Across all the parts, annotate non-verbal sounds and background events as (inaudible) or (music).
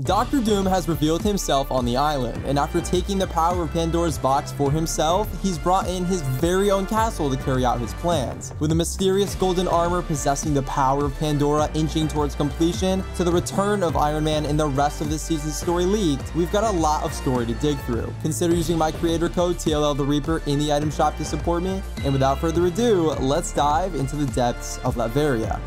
Doctor Doom has revealed himself on the island, and after taking the power of Pandora's box for himself, he's brought in his very own castle to carry out his plans. With a mysterious golden armor possessing the power of Pandora inching towards completion, to the return of Iron Man and the rest of this season's story leaked, we've got a lot of story to dig through. Consider using my creator code TLL the Reaper in the item shop to support me, and without further ado, let's dive into the depths of Latveria.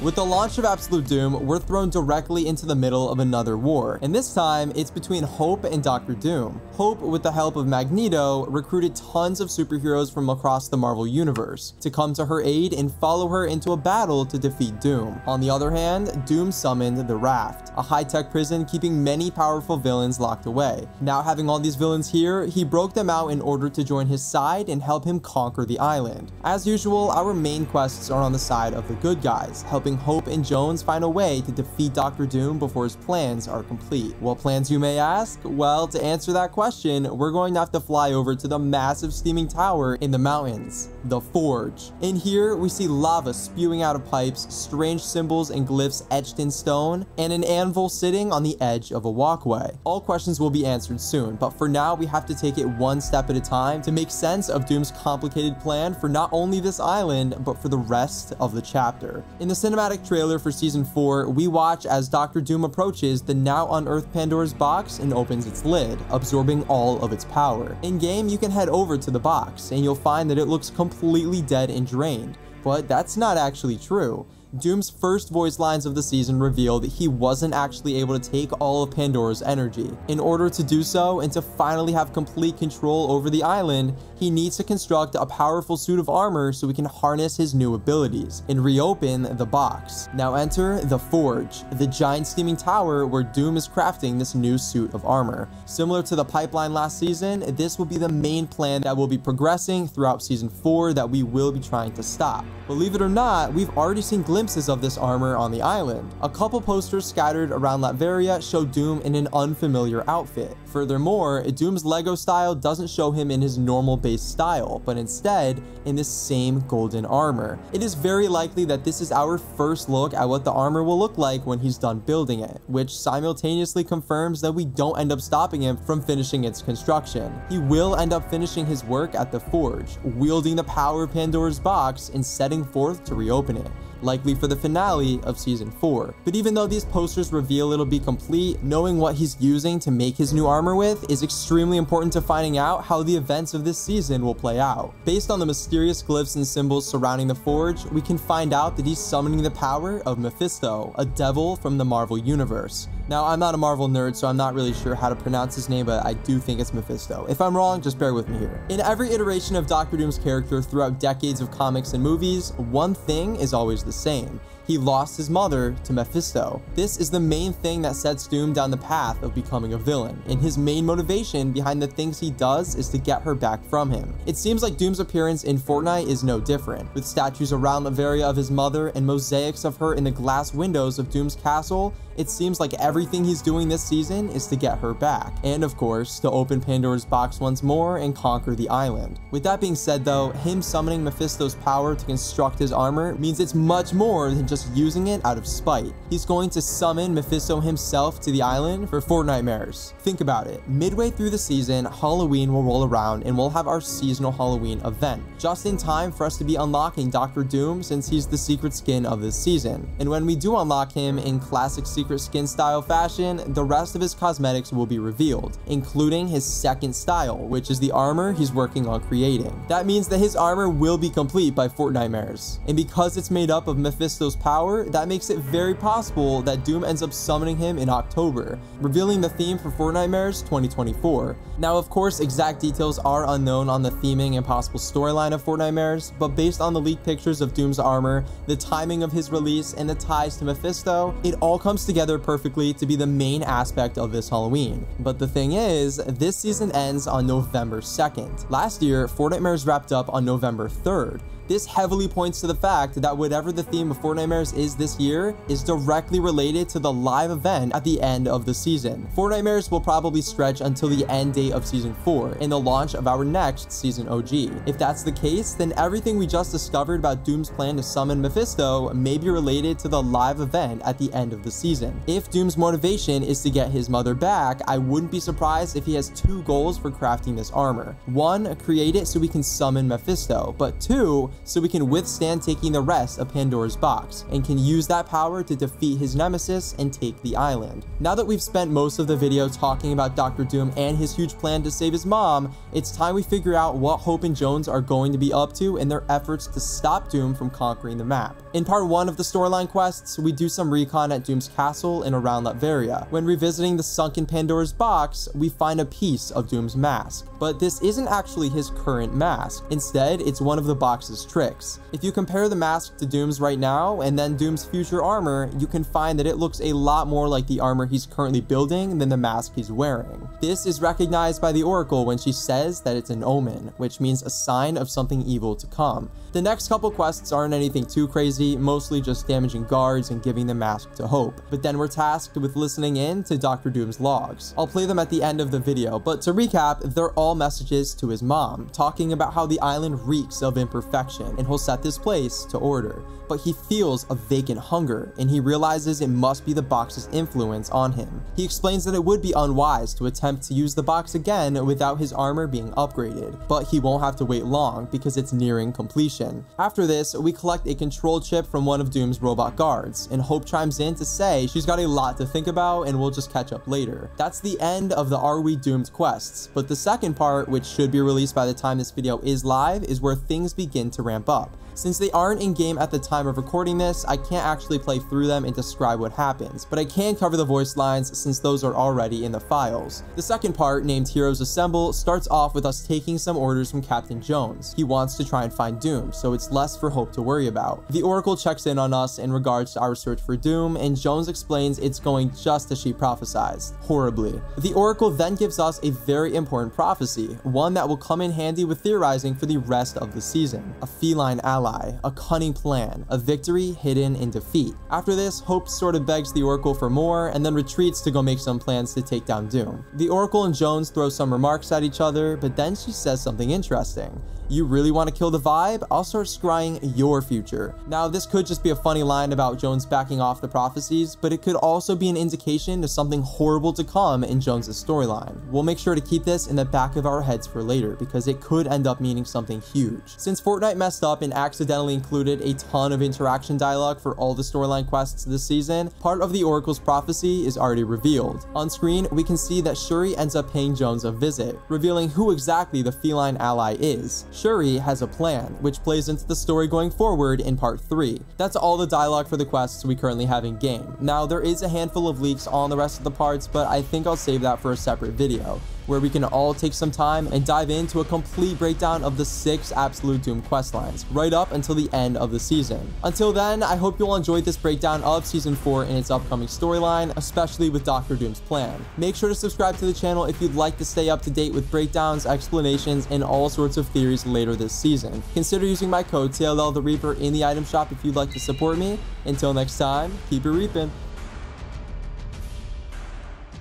With the launch of Absolute Doom, we're thrown directly into the middle of another war, and this time it's between Hope and Doctor Doom. Hope, with the help of Magneto, recruited tons of superheroes from across the Marvel Universe to come to her aid and follow her into a battle to defeat Doom. On the other hand, Doom summoned the Raft, a high-tech prison keeping many powerful villains locked away. Now having all these villains here, he broke them out in order to join his side and help him conquer the island. As usual, our main quests are on the side of the good guys, helping helping Hope and Jones find a way to defeat Doctor Doom before his plans are complete. What plans you may ask? Well, to answer that question, we're going to have to fly over to the massive steaming tower in the mountains, the Forge. In here, we see lava spewing out of pipes, strange symbols and glyphs etched in stone, and an anvil sitting on the edge of a walkway. All questions will be answered soon, but for now, we have to take it one step at a time to make sense of Doom's complicated plan for not only this island, but for the rest of the chapter. In the cinematic cinematic trailer for Season 4, we watch as Doctor Doom approaches the now unearthed Pandora's box and opens its lid, absorbing all of its power. In-game, you can head over to the box, and you'll find that it looks completely dead and drained, but that's not actually true. Doom's first voice lines of the season reveal that he wasn't actually able to take all of Pandora's energy. In order to do so, and to finally have complete control over the island, he needs to construct a powerful suit of armor so he can harness his new abilities and reopen the box. Now enter the Forge, the giant steaming tower where Doom is crafting this new suit of armor. Similar to the pipeline last season, this will be the main plan that will be progressing throughout season 4 that we will be trying to stop. Believe it or not, we've already seen glimpses glimpses of this armor on the island. A couple posters scattered around Latveria show Doom in an unfamiliar outfit. Furthermore, Doom's LEGO style doesn't show him in his normal base style, but instead in this same golden armor. It is very likely that this is our first look at what the armor will look like when he's done building it, which simultaneously confirms that we don't end up stopping him from finishing its construction. He will end up finishing his work at the forge, wielding the power of Pandora's box and setting forth to reopen it likely for the finale of season 4. But even though these posters reveal it'll be complete, knowing what he's using to make his new armor with is extremely important to finding out how the events of this season will play out. Based on the mysterious glyphs and symbols surrounding the forge, we can find out that he's summoning the power of Mephisto, a devil from the Marvel Universe. Now, I'm not a Marvel nerd, so I'm not really sure how to pronounce his name, but I do think it's Mephisto. If I'm wrong, just bear with me here. In every iteration of Doctor Doom's character throughout decades of comics and movies, one thing is always the same he lost his mother to Mephisto. This is the main thing that sets Doom down the path of becoming a villain, and his main motivation behind the things he does is to get her back from him. It seems like Doom's appearance in Fortnite is no different, with statues around Latveria of his mother and mosaics of her in the glass windows of Doom's castle, it seems like everything he's doing this season is to get her back, and of course, to open Pandora's box once more and conquer the island. With that being said though, him summoning Mephisto's power to construct his armor means it's much more than just just using it out of spite. He's going to summon Mephisto himself to the island for Fortnitemares. Think about it. Midway through the season, Halloween will roll around and we'll have our seasonal Halloween event, just in time for us to be unlocking Doctor Doom since he's the secret skin of this season. And when we do unlock him in classic secret skin style fashion, the rest of his cosmetics will be revealed, including his second style, which is the armor he's working on creating. That means that his armor will be complete by Fortnitemares. And because it's made up of Mephisto's power, that makes it very possible that Doom ends up summoning him in October, revealing the theme for Fortnitemares 2024. Now, of course, exact details are unknown on the theming and possible storyline of Fortnitemares, but based on the leaked pictures of Doom's armor, the timing of his release, and the ties to Mephisto, it all comes together perfectly to be the main aspect of this Halloween. But the thing is, this season ends on November 2nd. Last year, Fortnitemares wrapped up on November 3rd, This heavily points to the fact that whatever the theme of Fortnitemares is this year is directly related to the live event at the end of the season. Fortnitemares will probably stretch until the end date of season 4 and the launch of our next season OG. If that's the case, then everything we just discovered about Doom's plan to summon Mephisto may be related to the live event at the end of the season. If Doom's motivation is to get his mother back, I wouldn't be surprised if he has two goals for crafting this armor. One, create it so we can summon Mephisto, but two, so we can withstand taking the rest of Pandora's box, and can use that power to defeat his nemesis and take the island. Now that we've spent most of the video talking about Doctor Doom and his huge plan to save his mom, it's time we figure out what Hope and Jones are going to be up to in their efforts to stop Doom from conquering the map. In part 1 of the storyline quests, we do some recon at Doom's castle and around Latveria. When revisiting the sunken Pandora's box, we find a piece of Doom's mask. But this isn't actually his current mask. Instead, it's one of the box's tricks. If you compare the mask to Doom's right now and then Doom's future armor, you can find that it looks a lot more like the armor he's currently building than the mask he's wearing. This is recognized by the Oracle when she says that it's an omen, which means a sign of something evil to come. The next couple quests aren't anything too crazy, mostly just damaging guards and giving the mask to Hope. But then we're tasked with listening in to Doctor Doom's logs. I'll play them at the end of the video, but to recap, they're all messages to his mom, talking about how the island reeks of imperfection and he'll set this place to order. But he feels a vacant hunger, and he realizes it must be the box's influence on him. He explains that it would be unwise to attempt to use the box again without his armor being upgraded, but he won't have to wait long because it's nearing completion. After this, we collect a control chip from one of Doom's robot guards, and Hope chimes in to say she's got a lot to think about and we'll just catch up later. That's the end of the Are We Doomed quests, but the second part, which should be released by the time this video is live, is where things begin to ramp up. Since they aren't in-game at the time of recording this, I can't actually play through them and describe what happens, but I can cover the voice lines since those are already in the files. The second part, named Heroes Assemble, starts off with us taking some orders from Captain Jones. He wants to try and find Doom, so it's less for Hope to worry about. The Oracle checks in on us in regards to our search for Doom, and Jones explains it's going just as she prophesied, horribly. The Oracle then gives us a very important prophecy, one that will come in handy with theorizing for the rest of the season, a feline ally ally, a cunning plan, a victory hidden in defeat. After this, Hope sort of begs the Oracle for more and then retreats to go make some plans to take down Doom. The Oracle and Jones throw some remarks at each other, but then she says something interesting. You really want to kill the vibe? I'll start scrying your future. Now, this could just be a funny line about Jones backing off the prophecies, but it could also be an indication to something horrible to come in Jones's storyline. We'll make sure to keep this in the back of our heads for later because it could end up meaning something huge. Since Fortnite messed up and accidentally included a ton of interaction dialogue for all the storyline quests this season, part of the Oracle's prophecy is already revealed. On screen, we can see that Shuri ends up paying Jones a visit, revealing who exactly the feline ally is. Shuri has a plan, which plays into the story going forward in part 3. That's all the dialogue for the quests we currently have in game. Now, there is a handful of leaks on the rest of the parts, but I think I'll save that for a separate video where we can all take some time and dive into a complete breakdown of the six Absolute Doom questlines, right up until the end of the season. Until then, I hope you'll enjoy this breakdown of Season 4 and its upcoming storyline, especially with Doctor Doom's plan. Make sure to subscribe to the channel if you'd like to stay up to date with breakdowns, explanations, and all sorts of theories later this season. Consider using my code TLL the Reaper in the item shop if you'd like to support me. Until next time, keep it reaping.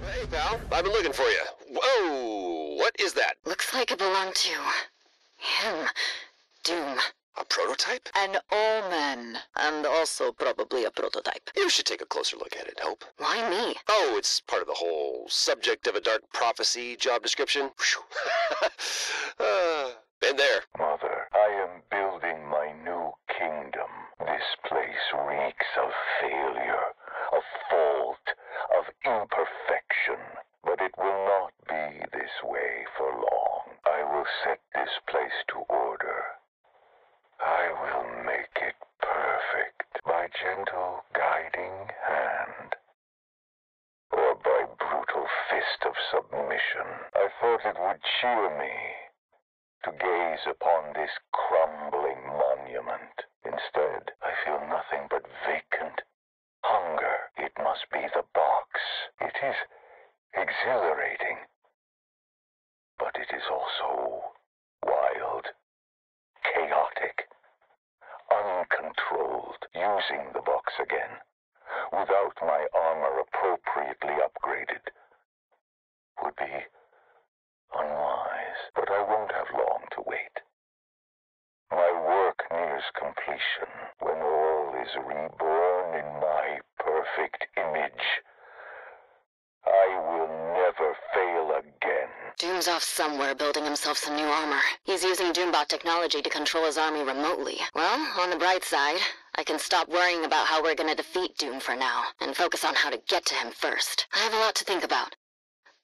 Hey, pal. I've been looking for you. Whoa! What is that? Looks like it belonged to him. Doom. A prototype? An omen. And also probably a prototype. You should take a closer look at it, Hope. Why me? Oh, it's part of the whole subject of a dark prophecy job description. (laughs) uh, been there. Mother, I am building my new kingdom. This place reeks of failure, of fault, of imperfection. But it will not be this way for long. I will set this place to order. I will make it perfect by gentle guiding hand. Or by brutal fist of submission. I thought it would cheer me to gaze upon this crumbling monument. Instead, I feel nothing but vacant hunger. It must be the box. It is exhilarating, but it is also wild, chaotic, uncontrolled, using the box again without my armor appropriately upgraded would be unwise. But I won't have long to wait. My work nears completion when all is reborn in my perfect image. Doom's off somewhere building himself some new armor. He's using Doombot technology to control his army remotely. Well, on the bright side, I can stop worrying about how we're gonna defeat Doom for now, and focus on how to get to him first. I have a lot to think about.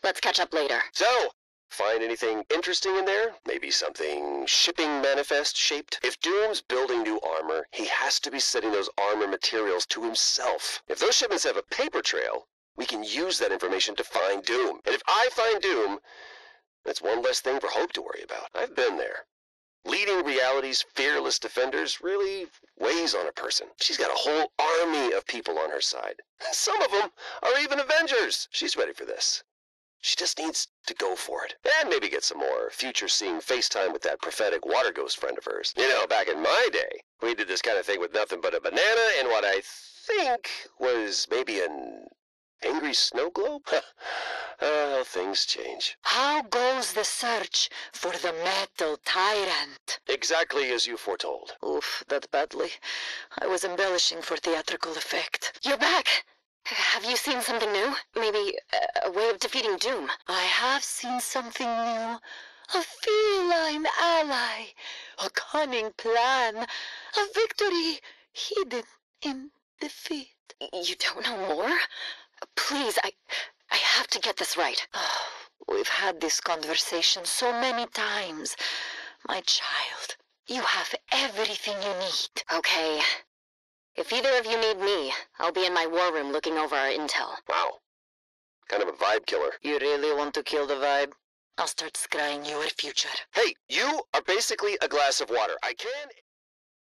Let's catch up later. So, find anything interesting in there? Maybe something shipping manifest shaped? If Doom's building new armor, he has to be sending those armor materials to himself. If those shipments have a paper trail, we can use that information to find Doom. And if I find Doom, that's one less thing for Hope to worry about. I've been there. Leading reality's fearless defenders really weighs on a person. She's got a whole army of people on her side. Some of them are even Avengers. She's ready for this. She just needs to go for it. And maybe get some more future-seeing FaceTime with that prophetic water ghost friend of hers. You know, back in my day, we did this kind of thing with nothing but a banana and what I think was maybe an angry snow globe? (laughs) oh, things change. How goes the search for the metal tyrant? Exactly as you foretold. Oof, that badly. I was embellishing for theatrical effect. You're back! Have you seen something new? Maybe a, a way of defeating Doom? I have seen something new. A feline ally. A cunning plan. A victory hidden in defeat. You don't know more? Please, I... I have to get this right. Oh, (sighs) we've had this conversation so many times. My child, you have everything you need. Okay. If either of you need me, I'll be in my war room looking over our intel. Wow. Kind of a vibe killer. You really want to kill the vibe? I'll start scrying your future. Hey, you are basically a glass of water. I can...